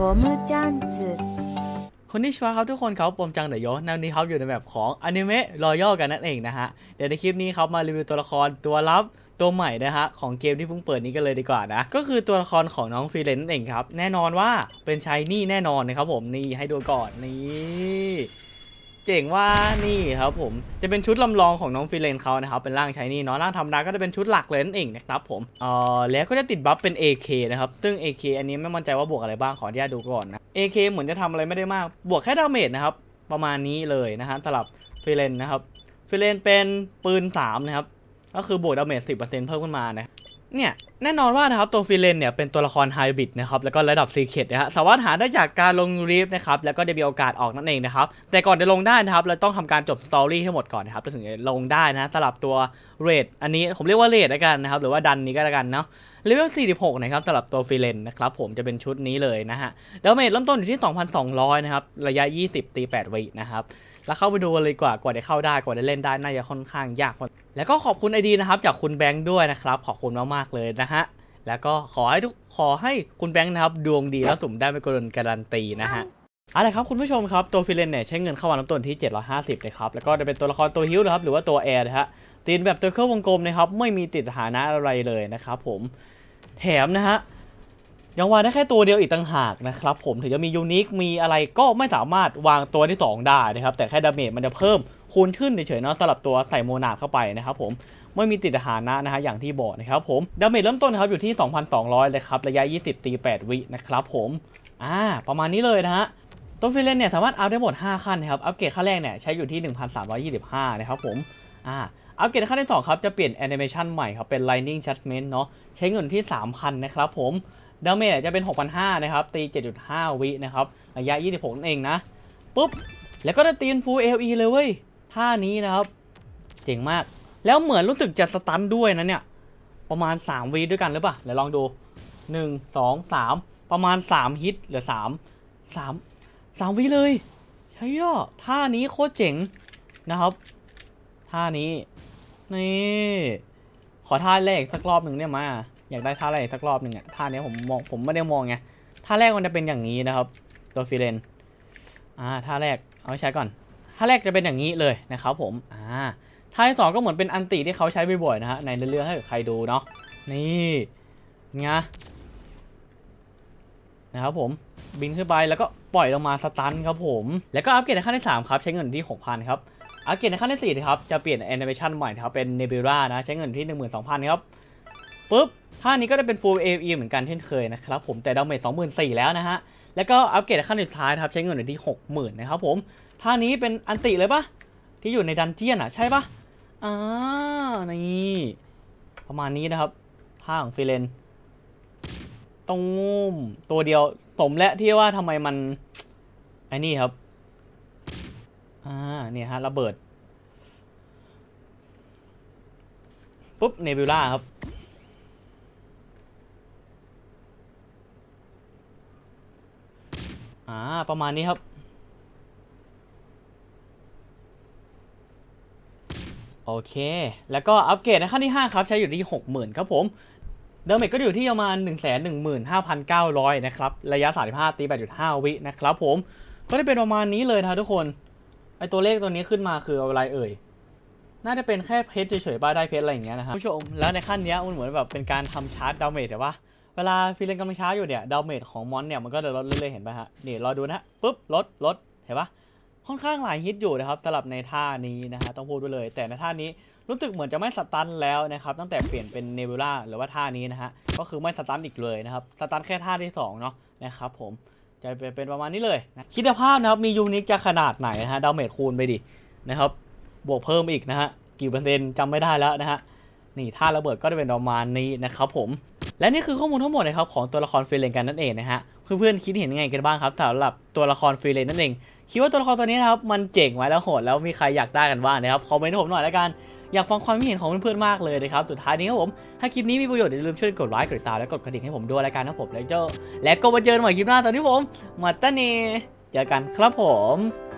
ゴムチャンツ คนที่ชวครับทุกคนครับผมจังเดยโยแนวนี้ครับอยู่ในแบบของอนิเมะรอยัลกันนั่นเองนะฮะ เดี๋ยวในคลิปนี้ครับมารีวิวตัวละครตัวลับตัวใหม่นะฮะของเกมที่เพิ่งเปิดนี้กันเลยดีกว่านะ ก็คือตัวละครของน้องฟรีเลนนั่นเองครับ แน่นอนว่าเป็นชายนี่แน่นอนนะครับผมนี่ให้ดูก่อนนี่ เจ๋งว่านี่ครับผมจะเป็นชุดลำลองของน้องฟรีเลนเขานะครับเป็นร่างชายนี่เนาะร่างธรรมดาก็จะเป็นชุดหลักเลยนั่นเองนะครับผมเอ่อแล้วก็จะติด buff เป็น AK นะครับซึ่ง AK อันนี้ไม่มั่นใจว่าบวกอะไรบ้างขออนุญาตดูก่อนนะ AK เหมือนจะทำอะไรไม่ได้มาก บวกแค่ damage นะครับประมาณนี้เลยนะฮะสำหรับ Frieren นะครับ Frieren เป็นปืน3นะครับก็คือบวก damage 10%เพิ่มขึ้นมานะ เนี่ยแน่นอนว่านะครับตัว Frieren เนี่ยเป็นตัวละครไฮบริดนะครับแล้วก็ระดับ secret นะฮะสามารถหาได้จากการลง rift นะครับแล้วก็ได้มีโอกาสออกนั่นเองนะครับแต่ก่อนจะลงได้นะครับเราต้องทำการจบ story ให้หมดก่อนนะครับถึงจะลงได้นะสำหรับตัวraid อันนี้ผมเรียกว่า raid แล้วกันนะครับหรือว่าดันเจี้ยนก็แล้วกันเนาะเลเวล 46 นะครับสำหรับตัว Frieren นะครับผมจะเป็นชุดนี้เลยนะฮะ damage เริ่มต้นอยู่ที่ 2,200 นะครับ ระยะ 20 ตี 8 วินะครับ แล้วเข้าไปดูเลยกว่ากว่าจะเข้าได้กว่าจะเล่นได้น่าจะค่อนข้างยาก แล้วก็ขอบคุณ ID นะครับจากคุณแบงค์ด้วยนะครับ ขอบคุณมากๆเลยนะฮะ แล้วก็ขอให้ทุกขอให้คุณแบงค์นะครับ ดวงดีแล้วสุ่มได้ไม่กรนการันตีนะฮะอาละครับคุณผู้ชมครับ ตัว Frieren เนี่ยใช้เงินเข้ามาเริ่มต้นที่ 750นะครับแล้วก็จะเป็นตัวละครตัว hill นะครับหรือว่าตัวแอร์นะฮะตีนแบบตัวเครื่องวงกลมนะครับไม่มีติดสถานะอะไรเลยนะครับผมแถมนะฮะยังวางได้แค่ตัวเดียวอีกต่างหากนะครับผมถึงจะมี unique มีอะไรก็ไม่สามารถวางตัวที่ 2 ได้นะครับแต่แค่ damage มันจะเพิ่ม คูณขึ้นเฉยๆเนาะสำหรับตัวใส่โมนาเข้าไปนะครับผมไม่มีติดสถานะนะฮะอย่างที่บอกนะครับผม damage เริ่มต้นนะครับอยู่ที่ 2,200 เลยครับ ระยะ 20 ตี 8 วินะครับผมอ่าประมาณนี้เลยนะฮะตัว Frieren เนี่ยสามารถ up ได้หมด 5 ขั้นนะครับ อัปเกรดขั้นแรกเนี่ยใช้อยู่ที่ 1,325 นะครับผมอ่าอัปเกรดขั้นที่สองครับ จะเปลี่ยนแอนิเมชันใหม่ครับ เป็น Lightning Judgment เนาะใช้เงินที่ 3,000 นะครับผม damage จะเป็น 6,500 นะครับ ตี 7.5 วินะครับ ระยะ 26นั่นเองนะ ปุ๊บ แล้วก็จะตีน Full LE เลยเว้ย ท่านี้นะครับ เจ๋งมาก แล้วเหมือนรู้สึกจะ stun ด้วยนะเนี่ย ประมาณ3วิด้วยกันหรือเปล่าเดี๋ยวลองดู 1 2 3 ประมาณ 3 ฮิตหรือ 3 3 3วิเลยใช่ย่อท่านี้โคตรเจ๋งนะครับ ท่านี้ นี่ ขอท่าแรกสักรอบหนึ่งเนี่ยมา อยากได้ท่าแรกสักรอบหนึ่งอะท่านี้ผมมองผมไม่ได้มองไงท่าแรกมันจะเป็นอย่างนี้นะครับ ตัวฟิเลนอ่าท่าแรกเอาไว้ใช้ก่อน ท่าแรกจะเป็นอย่างนี้เลยนะครับผมอ่าท่าที่สองก็เหมือนเป็น ulti ที่เขาใช้บ่อยๆนะฮะในเรื่องให้กับใครดูเนาะนี่ไงนะครับผมบินขึ้นไปแล้วก็ปล่อยลงมา stun ครับผม แล้วก็อัปเกรดในขั้นที่ 3 ครับ ใช้เงินที่ 6,000 ครับ อัปเกรดในขั้นที่4ครับ จะเปลี่ยนแอนิเมชันใหม่ครับ เป็นเนบิว a านะ ใช้เงินที่ 12,000 ครับปุ๊บท่านี้ก็จะเป็น Full AoE เหมือนกันเช่นเคยนะครับผมแต่ damage 24,000 แล้วนะฮะ แล้วก็อัปเกรดขั้นสุดท้ายครับ ใช้เงินอยู่ที่ 60,000 นะครับผม ท่านี้เป็นอันติเลยปะที่อยู่ในดันเจียนอะใช่ปะอ่านี่ประมาณนี้นะครับท่าของฟิเลนตรงมตัวเดียวสมและที่ว่าทำไมมันไอ้นี่ครับอ่าเนี่ยฮะระเบิดปุ๊บเนบิวล่าครับอ่าประมาณนี้ครับ โอเค แล้วก็อัปเกรดในขั้นที่ 5 ครับ ใช้อยู่ที่ 60,000 ครับผม damage ก็อยู่ที่ประมาณ 1 1 5 9 0 0 นะครับ ระยะ 35 ตี 8.5 วินะครับผม ก็ได้เป็นประมาณนี้เลยนะทุกคน ไอ้ตัวเลขตัวนี้ขึ้นมาคืออะไรเอ่ย น่าจะเป็นแค่เพชรเฉยๆบ้าได้เพชรอะไรอย่างเงี้ยนะครับผู้ชม แล้วในขั้นเนี้ยมันเหมือนแบบเป็นการทำชาร์จ damage แต่ว่าเวลาฟรีเรนกำลังชาร์จอยู่เนี่ย damage ของ mon เนี่ยมันก็จะลดเรื่อยๆเห็นป่ะฮะ นี่รอดูนะฮะปุ๊บลดลดเห็นปะ ค่อนข้างหลายฮิตอยู่นะครับสำหรับในท่านี้นะฮะต้องพูดด้วยเลย แต่ในท่านี้รู้สึกเหมือนจะไม่ stun แล้วนะครับตั้งแต่เปลี่ยนเป็นเนบิวล่าหรือว่าท่านี้นะฮะก็คือไม่ stun อีกเลยนะครับ stun แค่ท่าที่สองเนาะนะครับผมจะเป็นประมาณนี้เลยนะคิดภาพนะครับมี unique จะขนาดไหนนะฮะ damage คูณไปดินะครับบวกเพิ่มอีกนะฮะกี่เปอร์เซ็นต์จำไม่ได้แล้วนะฮะนี่ท่าระเบิดก็จะเป็นประมาณนี้นะครับผมและนี่คือข้อมูลทั้งหมดนะครับของตัวละครฟรีเรนกันนั่นเองนะฮะเพื่อนๆคิดเห็นยังไงกันบ้างครับสำหรับตัวละครฟรีเรนนั่นเอง คิดว่าตัวละครตัวนี้นะครับมันเจ๋งไว้แล้วโหดแล้วมีใครอยากได้กันบ้างนะครับคอมเมนต์ให้ผมหน่อยแล้วกันอยากฟังความคิดเห็นของเพื่อนๆมากเลยนะครับสุดท้ายนี้ครับผมถ้าคลิปนี้มีประโยชน์อย่าลืมช่วยกดไลค์กดติดตามและกดกระดิ่งให้ผมด้วยแล้วกันนะผมแล้วก็และก็มาเจอกันใหม่คลิปหน้าตอนนี้ผมมาตาเนเจอกันครับผม